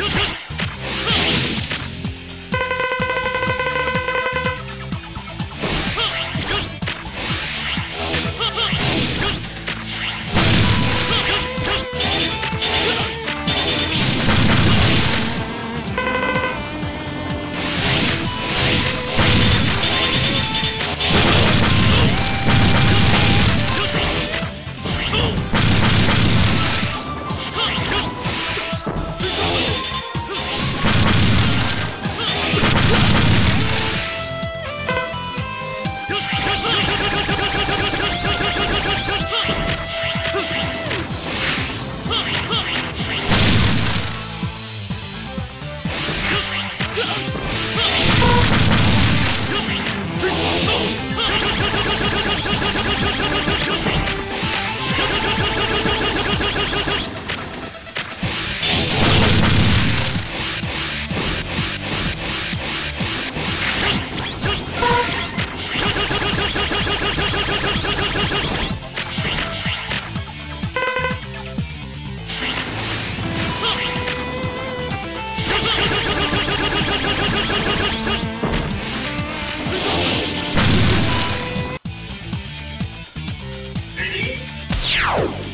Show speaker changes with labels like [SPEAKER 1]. [SPEAKER 1] よっ Wow.